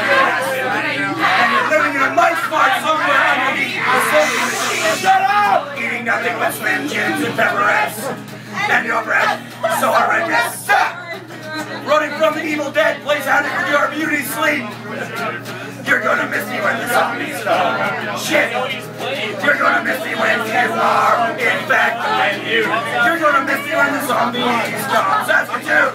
And you're living in a nice spot somewhere underneath the city. Shut up! Eating nothing but Slim Jims and pepperettes. And your breath so horrendous. Running from the evil dead plays havoc with your beauty sleep. You're gonna miss me when the zombies come. Shit! You're gonna miss me when you are, in fact, you. You're gonna miss me when the zombies come. That's what you.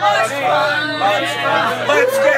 Let's get out!